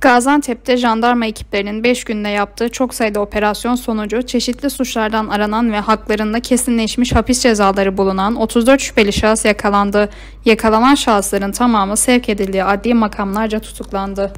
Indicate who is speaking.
Speaker 1: Gaziantep'te jandarma ekiplerinin 5 günde yaptığı çok sayıda operasyon sonucu çeşitli suçlardan aranan ve haklarında kesinleşmiş hapis cezaları bulunan 34 şüpheli şahıs yakalandı. Yakalanan şahısların tamamı sevk edildiği adli makamlarca tutuklandı.